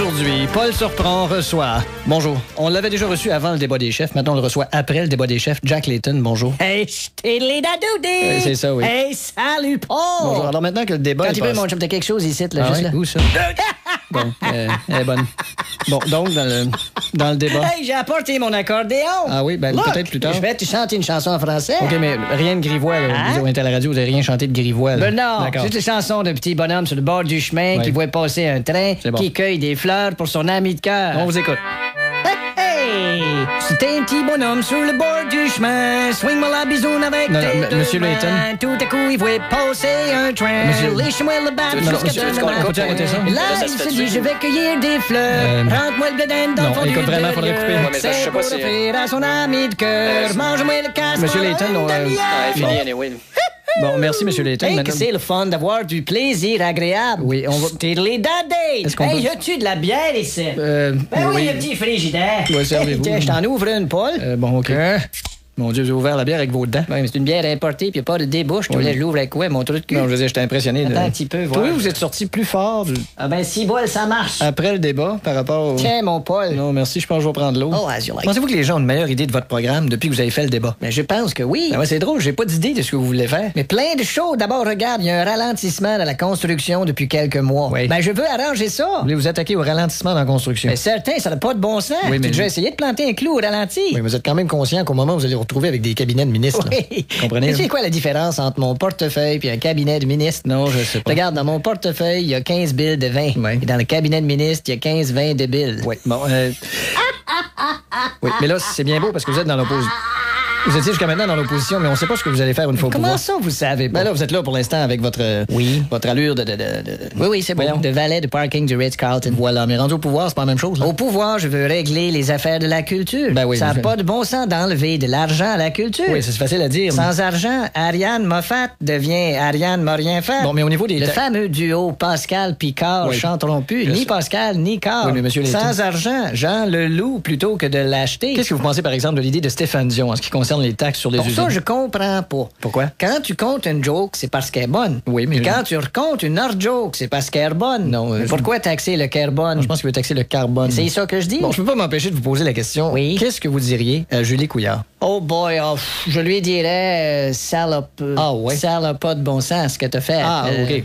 Aujourd'hui, Paul Surprend reçoit. Bonjour. On l'avait déjà reçu avant le débat des chefs. Maintenant, on le reçoit après le débat des chefs. Jack Layton, bonjour. Hey, les dadoudis! Euh, c'est ça, oui. Hey, salut, Paul! Bonjour. Alors maintenant que le débat Quand veux, passé- mon chum, t'as quelque chose ici, là, Ah juste ouais? là. Où ça? bon, euh, elle est bonne. Bon, donc, dans le, dans le débat. Hey, j'ai apporté mon accordéon! Ah oui, ben, peut-être plus tard. Je vais te chanter une chanson en français. OK, mais rien de grivois. Hein? Vous, était à la radio, vous n'avez rien chanté de grivois, là. Ben non, c'est une chanson de petit bonhomme sur le bord du chemin qui voit passer un train, bon. qui cueille des fleurs pour son ami de cœur. On vous écoute. C'était un petit bonhomme sur le bord du chemin. Swing-moi la bisoune avec Non, non, tes m- deux Monsieur mains. Layton. Tout à coup, il voit passer un train. Monsieur- le jusqu'à demain. faut-tu arrêter ça? Là, il se dit, je vais cueillir des fleurs. Euh, Rentre-moi le bledin dans le fond écoute, du vraiment, faudrait couper. derrière. Ouais, mais ça, je sais C'est pas pour si- offrir à son ami de cœur. Mange-moi le casse Monsieur Layton, on. Ah, anyway. Bon, merci, Monsieur Layton. Hey, que c'est le fun d'avoir du plaisir agréable. Oui, on va- les dadés. Est-ce qu'on Hey, peut- y a-tu de la bière ici? Euh, Ben oui, oui. le petit frigidaire. Ouais, servez-vous. Tiens, je t'en ouvre une, Paul. Euh, bon, OK. Mon Dieu, avez ouvert la bière avec vos dents. Ouais, mais c'est une bière importée, puis pas de débouche. Tu Oui. voulais que je l'ouvre avec quoi, mon truc de cul? Non, je veux dire, j'étais impressionné. de- Attends un petit peu, voir. Toi, vous êtes sorti plus fort du- Ah ben, si bol, ça marche. après le débat par rapport au... Tiens, mon Paul. Non, merci, je pense que je vais prendre l'eau. Oh, as you like. Pensez-vous que les gens ont une meilleure idée de votre programme depuis que vous avez fait le débat? Mais je pense que oui. Ben ouais, c'est drôle, j'ai pas d'idée de ce que vous voulez faire. Mais plein de choses. D'abord, regarde, il y a un ralentissement dans la construction depuis quelques mois. Oui. Ben, je veux arranger ça. Vous voulez vous attaquer au ralentissement dans la construction? Mais certain, ça n'a pas de bon sens. Oui, mais- déjà essayé de planter un clou au ralenti? Oui, mais vous êtes quand même conscient qu'au moment où vous allez vous retrouver avec des cabinets de ministres. Oui. Comprenez? Mais c'est quoi la différence entre mon portefeuille et un cabinet de ministre? Non, je sais pas. Regarde, dans mon portefeuille, il y a 15 billes de vin. Ouais. Et dans le cabinet de ministre, il y a 15 vins de billes. Oui, bon. euh, Oui, mais là, c'est bien beau parce que vous êtes dans l'opposition. Vous étiez jusqu'à maintenant dans l'opposition, mais on sait pas ce que vous allez faire une fois au Comment pouvoir. ça, vous savez pas? Ben là, vous êtes là pour l'instant avec votre. Oui. Votre allure de. de, de- de- oui, oui, c'est bon. Voyons. De valet de parking du Ritz-Carlton. Voilà, mais rendu au pouvoir, c'est pas la même chose. là. Au pouvoir, je veux régler les affaires de la culture. Ben oui, ça n'a pas de bon sens d'enlever de l'argent à la culture. Oui, c'est facile à dire. mais- Sans argent, Ariane Moffat devient Ariane m'a rien fait. Bon, mais au niveau des Le fameux duo Pascal-Picard Oui. chanteront plus. Ni. Pascal, ni Carl. Oui, mais monsieur Sans argent, Jean le loue plutôt que de l'acheter. Qu'est-ce que vous pensez, par exemple, de l'idée de Stéphane Dion en ce qui concerne les taxes sur les Pour usines? ça, je comprends pas. Pourquoi? Quand tu comptes une joke, c'est parce qu'elle est bonne. Oui, mais- Puis quand tu recomptes une autre joke, c'est parce qu'elle est bonne. Non, euh, Mais Pourquoi taxer le carbone? Je pense qu'il veut taxer le carbone. C'est ça que je dis. Bon, je peux pas m'empêcher de vous poser la question. Oui. Qu'est-ce que vous diriez à Julie Couillard? Oh boy, oh, je lui dirais, euh, n'a Ah ouais? n'a pas de bon sens ce que tu fait. Ah, Euh, OK.